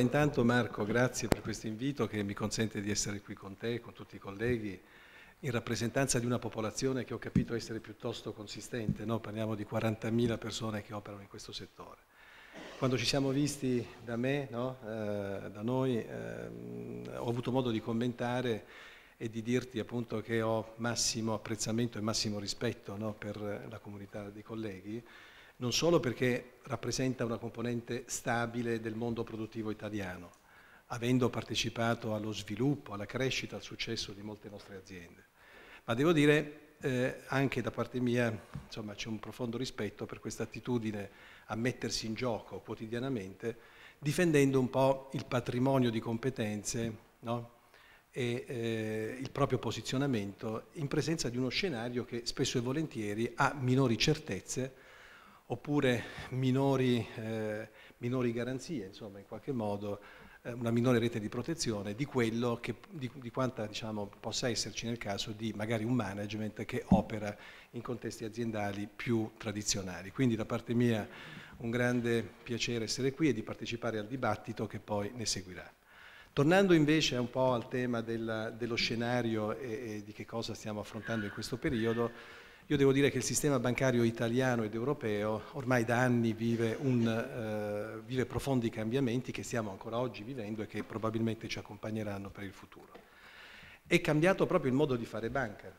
Intanto Marco, grazie per questo invito che mi consente di essere qui con te, con tutti i colleghi, in rappresentanza di una popolazione che ho capito essere piuttosto consistente, no? parliamo di 40.000 persone che operano in questo settore. Quando ci siamo visti da me, no? eh, da noi, eh, ho avuto modo di commentare e di dirti appunto che ho massimo apprezzamento e massimo rispetto no? per la comunità dei colleghi, non solo perché rappresenta una componente stabile del mondo produttivo italiano, avendo partecipato allo sviluppo, alla crescita, al successo di molte nostre aziende, ma devo dire eh, anche da parte mia insomma, c'è un profondo rispetto per questa attitudine a mettersi in gioco quotidianamente, difendendo un po' il patrimonio di competenze no? e eh, il proprio posizionamento in presenza di uno scenario che spesso e volentieri ha minori certezze oppure minori, eh, minori garanzie, insomma in qualche modo eh, una minore rete di protezione di che, di, di quanta diciamo, possa esserci nel caso di magari un management che opera in contesti aziendali più tradizionali. Quindi da parte mia un grande piacere essere qui e di partecipare al dibattito che poi ne seguirà. Tornando invece un po' al tema del, dello scenario e, e di che cosa stiamo affrontando in questo periodo, io devo dire che il sistema bancario italiano ed europeo ormai da anni vive, un, eh, vive, profondi cambiamenti che stiamo ancora oggi vivendo e che probabilmente ci accompagneranno per il futuro. È cambiato proprio il modo di fare banca,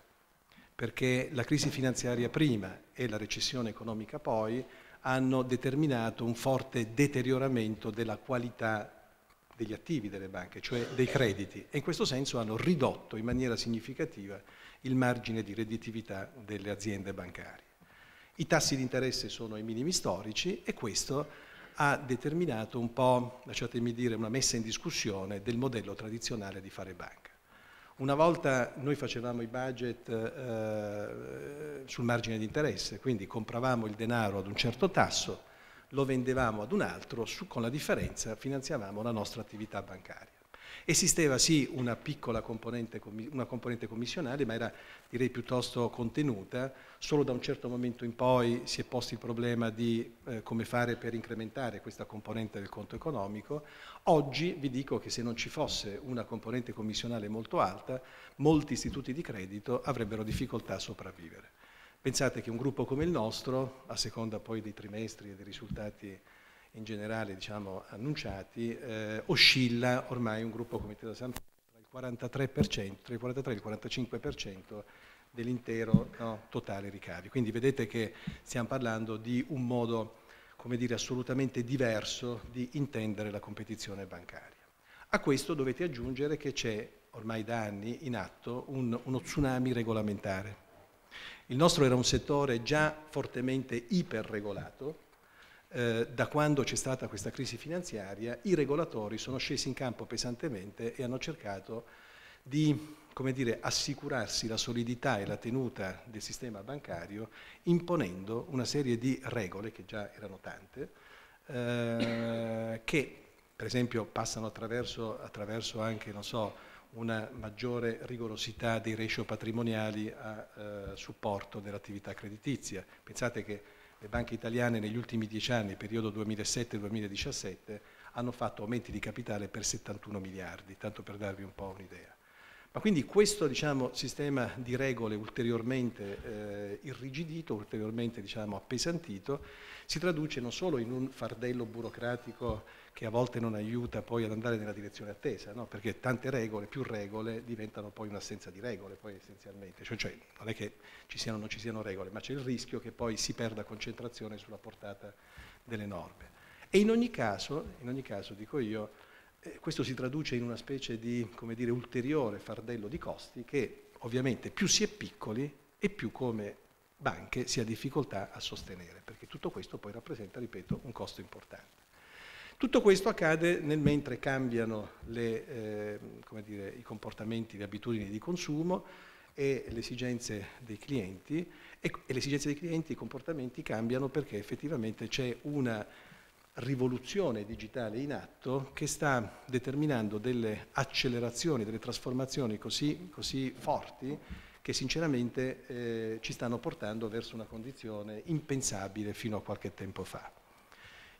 perché la crisi finanziaria prima e la recessione economica poi hanno determinato un forte deterioramento della qualità degli attivi delle banche, cioè dei crediti, e in questo senso hanno ridotto in maniera significativa il margine di redditività delle aziende bancarie. I tassi di interesse sono ai minimi storici e questo ha determinato un po', lasciatemi dire, una messa in discussione del modello tradizionale di fare banca. Una volta noi facevamo i budget eh, sul margine di interesse, quindi compravamo il denaro ad un certo tasso, lo vendevamo ad un altro, su, con la differenza finanziavamo la nostra attività bancaria. Esisteva sì una piccola componente, una componente commissionale, ma era direi piuttosto contenuta, solo da un certo momento in poi si è posto il problema di eh, come fare per incrementare questa componente del conto economico. Oggi vi dico che se non ci fosse una componente commissionale molto alta, molti istituti di credito avrebbero difficoltà a sopravvivere. Pensate che un gruppo come il nostro, a seconda poi dei trimestri e dei risultati in generale diciamo, annunciati, eh, oscilla ormai un gruppo come Intesa San tra il 43%, tra il 43 e il 45% dell'intero no, totale ricavi. Quindi vedete che stiamo parlando di un modo come dire, assolutamente diverso di intendere la competizione bancaria. A questo dovete aggiungere che c'è ormai da anni in atto un, uno tsunami regolamentare. Il nostro era un settore già fortemente iperregolato, eh, da quando c'è stata questa crisi finanziaria, i regolatori sono scesi in campo pesantemente e hanno cercato di dire, assicurarsi la solidità e la tenuta del sistema bancario imponendo una serie di regole, che già erano tante, eh, che per esempio passano attraverso, attraverso anche, so, una maggiore rigorosità dei ratio patrimoniali a eh, supporto dell'attività creditizia. Pensate che le banche italiane negli ultimi dieci anni, periodo 2007-2017, hanno fatto aumenti di capitale per 71 miliardi, tanto per darvi un po' un'idea. Ma quindi questo diciamo, sistema di regole ulteriormente eh, irrigidito, ulteriormente diciamo, appesantito, si traduce non solo in un fardello burocratico che a volte non aiuta poi ad andare nella direzione attesa, no? perché tante regole, più regole, diventano poi un'assenza di regole, poi essenzialmente. Cioè, cioè non è che ci siano o non ci siano regole, ma c'è il rischio che poi si perda concentrazione sulla portata delle norme. E in ogni caso, in ogni caso dico io, eh, questo si traduce in una specie di dire, ulteriore fardello di costi che ovviamente più si è piccoli e più come banche si ha difficoltà a sostenere, perché tutto questo poi rappresenta, ripeto, un costo importante. Tutto questo accade nel mentre cambiano le, eh, dire, i comportamenti, le abitudini di consumo e le esigenze dei clienti e, e le esigenze dei clienti, i comportamenti cambiano perché effettivamente c'è una rivoluzione digitale in atto che sta determinando delle accelerazioni, delle trasformazioni così, così forti che sinceramente eh, ci stanno portando verso una condizione impensabile fino a qualche tempo fa.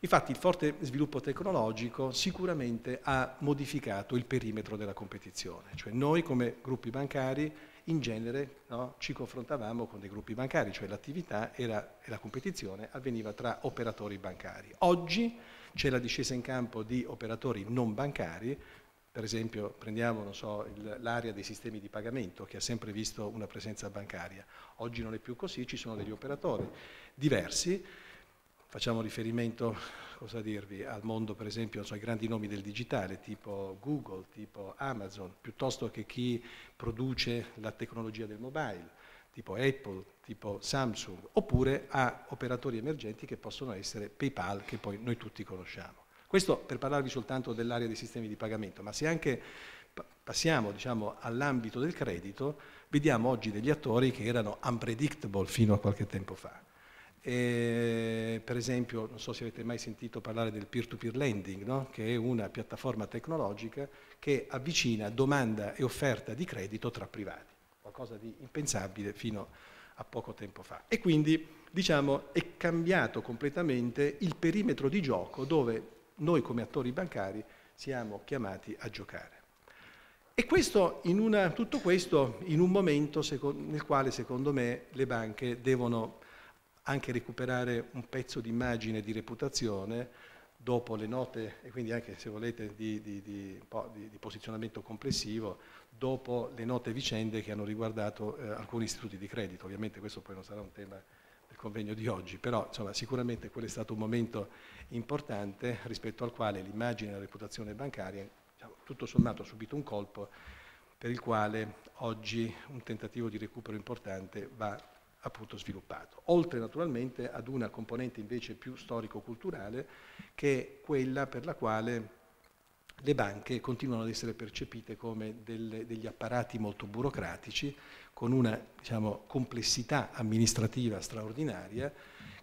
Infatti il forte sviluppo tecnologico sicuramente ha modificato il perimetro della competizione, cioè noi come gruppi bancari in genere no, ci confrontavamo con dei gruppi bancari, cioè l'attività e la competizione avveniva tra operatori bancari. Oggi c'è la discesa in campo di operatori non bancari, per esempio prendiamo so, l'area dei sistemi di pagamento che ha sempre visto una presenza bancaria, oggi non è più così, ci sono degli operatori diversi, facciamo riferimento cosa dirvi, al mondo per esempio ai grandi nomi del digitale tipo Google, tipo Amazon, piuttosto che chi produce la tecnologia del mobile, tipo Apple, tipo Samsung, oppure a operatori emergenti che possono essere PayPal, che poi noi tutti conosciamo. Questo per parlarvi soltanto dell'area dei sistemi di pagamento, ma se anche passiamo diciamo, all'ambito del credito, vediamo oggi degli attori che erano unpredictable fino a qualche tempo fa. E, per esempio, non so se avete mai sentito parlare del peer-to-peer -peer lending, no? che è una piattaforma tecnologica che avvicina domanda e offerta di credito tra privati, qualcosa di impensabile fino a poco tempo fa. E quindi diciamo, è cambiato completamente il perimetro di gioco dove noi come attori bancari siamo chiamati a giocare. E questo una, tutto questo in un momento nel quale secondo me le banche devono anche recuperare un pezzo di immagine di reputazione dopo le note, e quindi anche se volete di, di, di, di, posizionamento complessivo, dopo le note vicende che hanno riguardato eh, alcuni istituti di credito. Ovviamente questo poi non sarà un tema del convegno di oggi, però insomma, sicuramente quello è stato un momento importante rispetto al quale l'immagine e la reputazione bancaria, diciamo, tutto sommato, ha subito un colpo per il quale oggi un tentativo di recupero importante va appunto sviluppato. Oltre naturalmente ad una componente invece più storico-culturale che è quella per la quale le banche continuano ad essere percepite come delle, degli apparati molto burocratici con una diciamo, complessità amministrativa straordinaria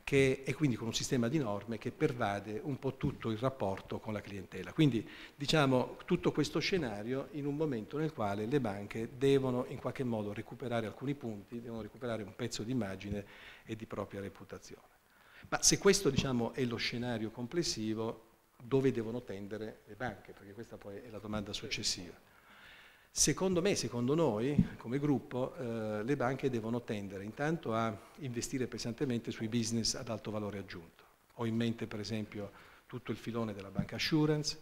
che, e quindi con un sistema di norme che pervade un po' tutto il rapporto con la clientela. Quindi diciamo tutto questo scenario in un momento nel quale le banche devono in qualche modo recuperare alcuni punti, devono recuperare un pezzo di immagine e di propria reputazione. Ma se questo diciamo, è lo scenario complessivo, dove devono tendere le banche? Perché questa poi è la domanda successiva. Secondo me, secondo noi, come gruppo, eh, le banche devono tendere intanto a investire pesantemente sui business ad alto valore aggiunto. Ho in mente per esempio tutto il filone della banca assurance,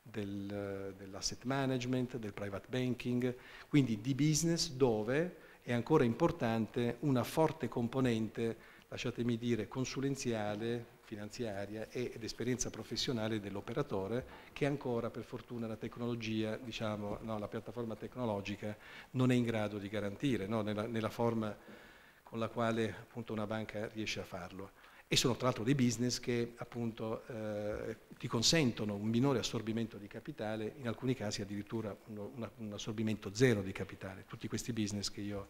del, dell'asset management, del private banking, quindi di business dove è ancora importante una forte componente, lasciatemi dire, consulenziale, finanziaria ed esperienza professionale dell'operatore che ancora per fortuna la tecnologia, diciamo, no, la piattaforma tecnologica non è in grado di garantire no, nella, nella, forma con la quale appunto, una banca riesce a farlo. E sono tra l'altro dei business che appunto, eh, ti consentono un minore assorbimento di capitale, in alcuni casi addirittura un, un assorbimento zero di capitale. Tutti questi business che io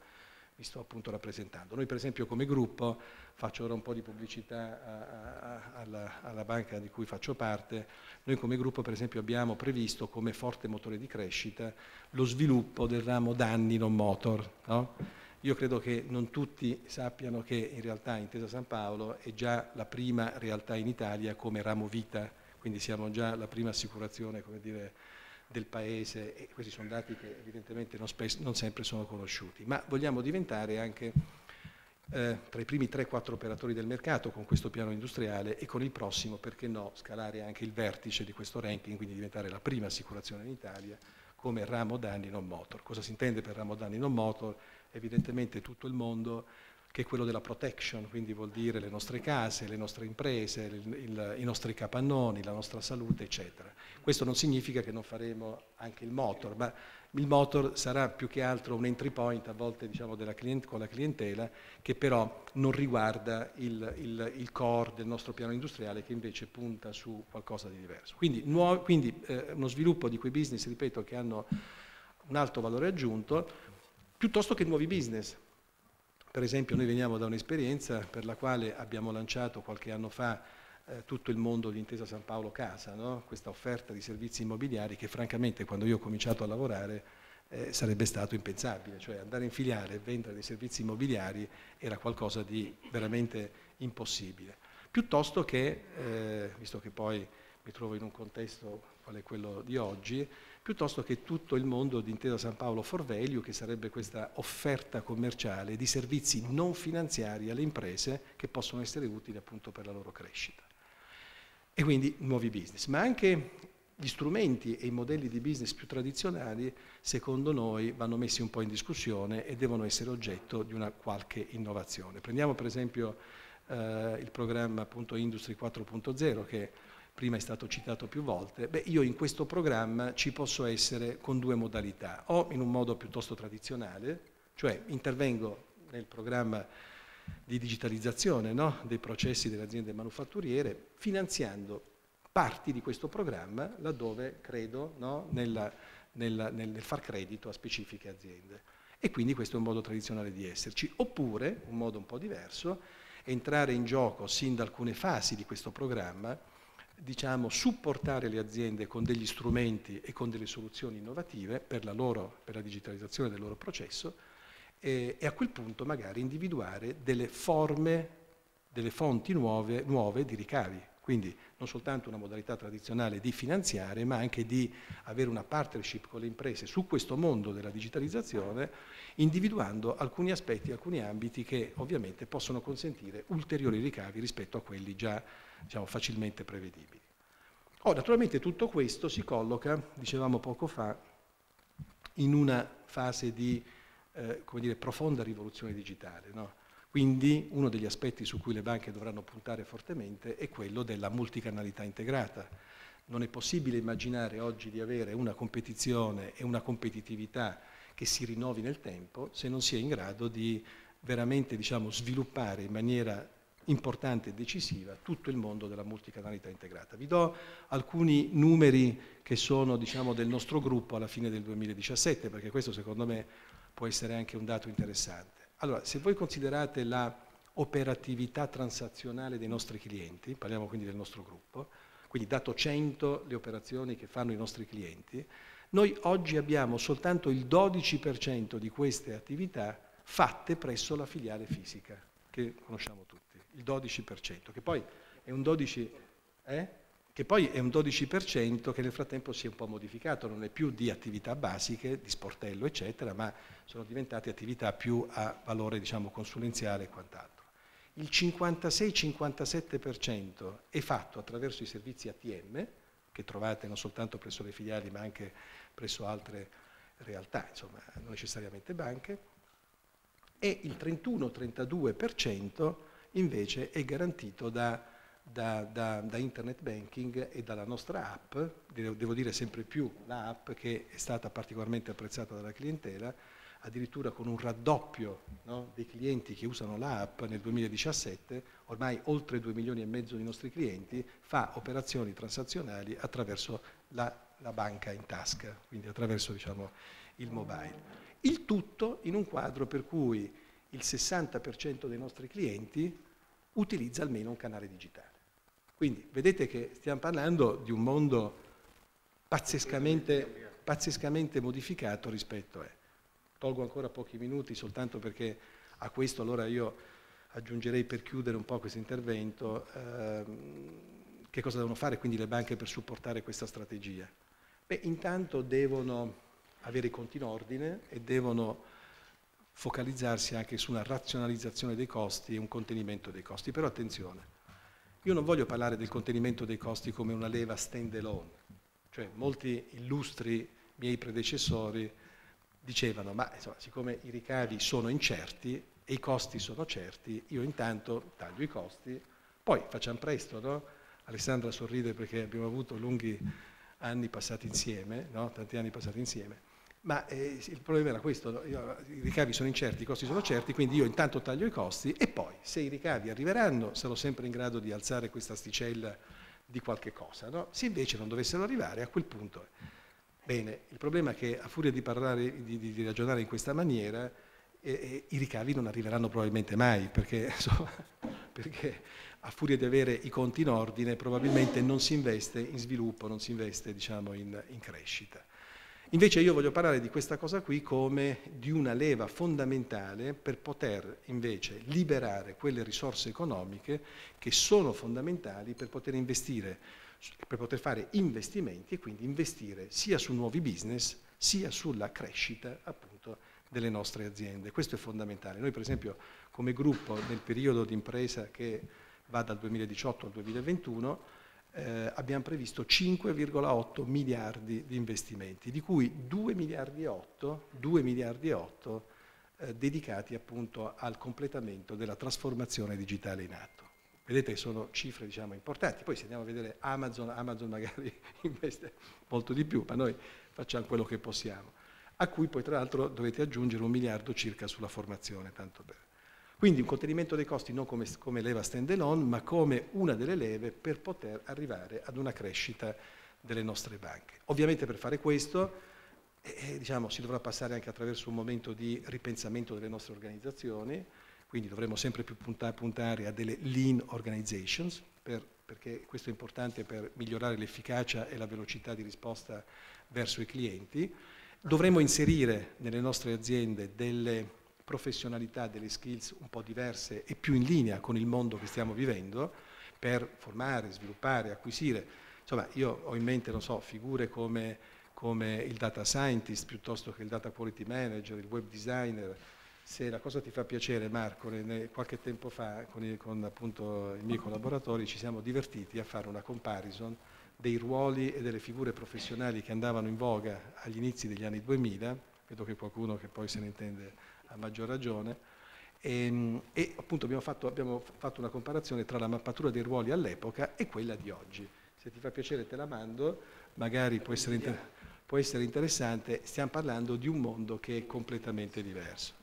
vi sto appunto rappresentando. Noi per esempio come gruppo, faccio ora un po' di pubblicità alla, alla, banca di cui faccio parte, noi come gruppo per esempio abbiamo previsto come forte motore di crescita lo sviluppo del ramo danni non motor. No? Io credo che non tutti sappiano che in realtà Intesa San Paolo è già la prima realtà in Italia come ramo vita, quindi siamo già la prima assicurazione, come dire, del paese e questi sono dati che evidentemente non, spesso, non sempre sono conosciuti, ma vogliamo diventare anche eh, tra i primi 3-4 operatori del mercato con questo piano industriale e con il prossimo, perché no, scalare anche il vertice di questo ranking, quindi diventare la prima assicurazione in Italia come ramo danni non motor. Cosa si intende per ramo danni non motor? Evidentemente tutto il mondo che è quello della protection, quindi vuol dire le nostre case, le nostre imprese, il, il, i nostri capannoni, la nostra salute, eccetera. Questo non significa che non faremo anche il motor, ma il motor sarà più che altro un entry point a volte diciamo, client, con la clientela che però non riguarda il, il, core del nostro piano industriale che invece punta su qualcosa di diverso. Quindi, nuovo, quindi eh, uno sviluppo di quei business, ripeto, che hanno un alto valore aggiunto, piuttosto che nuovi business. Per esempio noi veniamo da un'esperienza per la quale abbiamo lanciato qualche anno fa eh, tutto il mondo di Intesa San Paolo Casa, no? questa offerta di servizi immobiliari che francamente quando io ho cominciato a lavorare eh, sarebbe stato impensabile, cioè andare in filiale e vendere dei servizi immobiliari era qualcosa di veramente impossibile. piuttosto che, eh, visto che poi mi trovo in un contesto qual è quello di oggi, piuttosto che tutto il mondo di Intesa San Paolo for Value, che sarebbe questa offerta commerciale di servizi non finanziari alle imprese che possono essere utili appunto per la loro crescita. E quindi nuovi business, ma anche gli strumenti e i modelli di business più tradizionali, secondo noi, vanno messi un po' in discussione e devono essere oggetto di una qualche innovazione. Prendiamo per esempio eh, il programma appunto Industry 4.0 che prima è stato citato più volte. Beh, io in questo programma ci posso essere con due modalità, o in un modo piuttosto tradizionale, cioè intervengo nel programma di digitalizzazione no? dei processi delle aziende manufatturiere finanziando parti di questo programma laddove credo no, nella, nella, nel, nel far credito a specifiche aziende. E quindi questo è un modo tradizionale di esserci. Oppure, un modo un po' diverso, entrare in gioco sin da alcune fasi di questo programma, diciamo, supportare le aziende con degli strumenti e con delle soluzioni innovative per la, loro, per la digitalizzazione del loro processo e, e, a quel punto magari individuare delle forme, delle fonti nuove, nuove di ricavi. Quindi non soltanto una modalità tradizionale di finanziare, ma anche di avere una partnership con le imprese su questo mondo della digitalizzazione, individuando alcuni aspetti, alcuni ambiti che ovviamente possono consentire ulteriori ricavi rispetto a quelli già diciamo, facilmente prevedibili. Oh, naturalmente tutto questo si colloca, dicevamo poco fa, in una fase di eh, dire, profonda rivoluzione digitale. No? Quindi uno degli aspetti su cui le banche dovranno puntare fortemente è quello della multicanalità integrata. Non è possibile immaginare oggi di avere una competizione e una competitività che si rinnovi nel tempo se non si è in grado di veramente diciamo, sviluppare in maniera importante e decisiva tutto il mondo della multicanalità integrata. Vi do alcuni numeri che sono diciamo, del nostro gruppo alla fine del 2017, perché questo secondo me può essere anche un dato interessante. Allora, se voi considerate la operatività transazionale dei nostri clienti, parliamo quindi del nostro gruppo, quindi dato 100 le operazioni che fanno i nostri clienti, noi oggi abbiamo soltanto il 12% di queste attività fatte presso la filiale fisica, che conosciamo tutti, il 12%, che poi è un 12%, eh? Che poi è un 12% che nel frattempo si è un po' modificato, non è più di attività basiche, di sportello, eccetera, ma sono diventate attività più a valore diciamo, consulenziale e quant'altro. Il 56-57% è fatto attraverso i servizi ATM, che trovate non soltanto presso le filiali ma anche presso altre realtà, insomma, non necessariamente banche, e il 31-32% invece è garantito da da, da, da, internet banking e dalla nostra app, devo dire sempre più la app che è stata particolarmente apprezzata dalla clientela, addirittura con un raddoppio no, dei clienti che usano la app nel 2017, ormai oltre 2 milioni e mezzo di nostri clienti fa operazioni transazionali attraverso la, la banca in tasca, quindi attraverso diciamo, il mobile. Il tutto in un quadro per cui il 60% dei nostri clienti utilizza almeno un canale digitale. Quindi vedete che stiamo parlando di un mondo pazzescamente, pazzescamente modificato rispetto a... Tolgo ancora pochi minuti soltanto perché a questo allora io aggiungerei per chiudere un po' questo intervento ehm, che cosa devono fare quindi le banche per supportare questa strategia. Beh, intanto devono avere i conti in ordine e devono focalizzarsi anche su una razionalizzazione dei costi e un contenimento dei costi. Però attenzione, io non voglio parlare del contenimento dei costi come una leva stand alone, cioè molti illustri miei predecessori dicevano ma insomma, siccome i ricavi sono incerti e i costi sono certi, io intanto taglio i costi, poi facciamo presto, no? Alessandra sorride perché abbiamo avuto lunghi anni passati insieme, no? tanti anni passati insieme, ma eh, il problema era questo, io, i ricavi sono incerti, i costi sono certi, quindi io intanto taglio i costi e poi se i ricavi arriveranno sarò sempre in grado di alzare questa asticella di qualche cosa. No? Se invece non dovessero arrivare, a quel punto... Bene, il problema è che a furia di, parlare, di, di, di ragionare in questa maniera, eh, i ricavi non arriveranno probabilmente mai, perché, insomma, perché, a furia di avere i conti in ordine probabilmente non si investe in sviluppo, non si investe diciamo, in, in crescita. Invece io voglio parlare di questa cosa qui come di una leva fondamentale per poter invece liberare quelle risorse economiche che sono fondamentali per poter investire, per poter fare investimenti e quindi investire sia su nuovi business sia sulla crescita appunto delle nostre aziende. Questo è fondamentale. Noi per esempio come gruppo nel periodo di impresa che va dal 2018 al 2021 eh, abbiamo previsto 5,8 miliardi di investimenti, di cui 2 miliardi e 8, 2 miliardi e 8 eh, dedicati appunto al completamento della trasformazione digitale in atto. Vedete che sono cifre diciamo, importanti, poi se andiamo a vedere Amazon, Amazon magari investe molto di più, ma noi facciamo quello che possiamo, a cui poi tra l'altro dovete aggiungere un miliardo circa sulla formazione, tanto per... Quindi un contenimento dei costi non come, come leva stand alone, ma come una delle leve per poter arrivare ad una crescita delle nostre banche. Ovviamente per fare questo eh, diciamo, si dovrà passare anche attraverso un momento di ripensamento delle nostre organizzazioni, quindi dovremo sempre più puntare, puntare a delle lean organizations, per, perché questo è importante per migliorare l'efficacia e la velocità di risposta verso i clienti. Dovremo inserire nelle nostre aziende delle professionalità, delle skills un po' diverse e più in linea con il mondo che stiamo vivendo per formare, sviluppare, acquisire. Insomma, io ho in mente, non so, figure come, come il data scientist piuttosto che il data quality manager, il web designer. Se la cosa ti fa piacere, Marco, qualche tempo fa con, i, con i miei collaboratori ci siamo divertiti a fare una comparison dei ruoli e delle figure professionali che andavano in voga agli inizi degli anni 2000, vedo che qualcuno che poi se ne intende a maggior ragione, e, ehm, e appunto abbiamo fatto, abbiamo fatto, una comparazione tra la mappatura dei ruoli all'epoca e quella di oggi. Se ti fa piacere te la mando, magari può essere, inter può essere interessante, stiamo parlando di un mondo che è completamente diverso,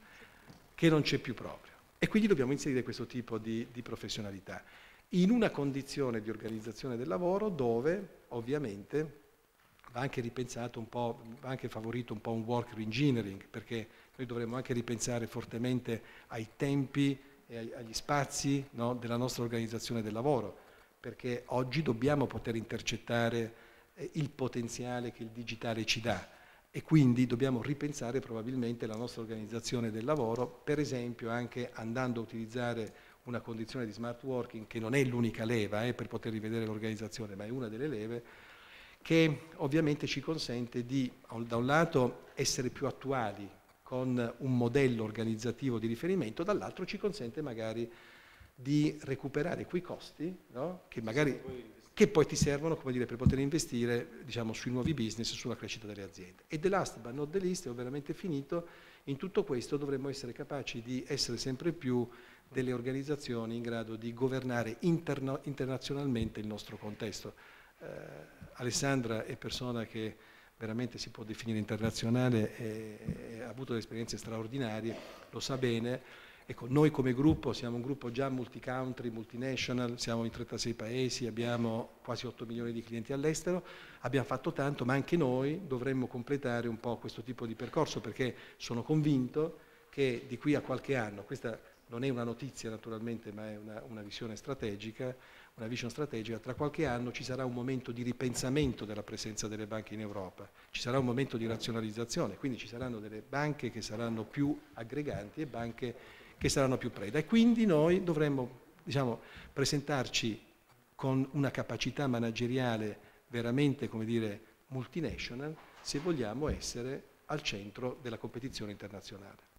che non c'è più proprio. E quindi dobbiamo inserire questo tipo di, di professionalità in una condizione di organizzazione del lavoro dove ovviamente va anche ripensato un po', va anche favorito un po' un work engineering, perché noi dovremmo anche ripensare fortemente ai tempi e agli spazi no, della nostra organizzazione del lavoro, perché oggi dobbiamo poter intercettare eh, il potenziale che il digitale ci dà e quindi dobbiamo ripensare probabilmente la nostra organizzazione del lavoro, per esempio anche andando a utilizzare una condizione di smart working che non è l'unica leva eh, per poter rivedere l'organizzazione, ma è una delle leve, che ovviamente ci consente di, da un lato, essere più attuali con un modello organizzativo di riferimento, dall'altro ci consente magari di recuperare quei costi no? che, magari, che poi ti servono dire, per poter investire diciamo, sui nuovi business sulla crescita delle aziende. E the last but not the least, ho veramente finito, in tutto questo dovremmo essere capaci di essere sempre più delle organizzazioni in grado di governare interno, internazionalmente il nostro contesto Alessandra è persona che veramente si può definire internazionale e, e ha avuto delle esperienze straordinarie, lo sa bene. Ecco, noi come gruppo siamo un gruppo già multi-country, multinational, siamo in 36 paesi, abbiamo quasi 8 milioni di clienti all'estero, abbiamo fatto tanto, ma anche noi dovremmo completare un po' questo tipo di percorso perché sono convinto che di qui a qualche anno, questa non è una notizia naturalmente, ma è una, una visione strategica, una vision strategica, tra qualche anno ci sarà un momento di ripensamento della presenza delle banche in Europa, ci sarà un momento di razionalizzazione, quindi ci saranno delle banche che saranno più aggreganti e banche che saranno più preda e quindi noi dovremmo diciamo, presentarci con una capacità manageriale veramente come dire, multinational se vogliamo essere al centro della competizione internazionale.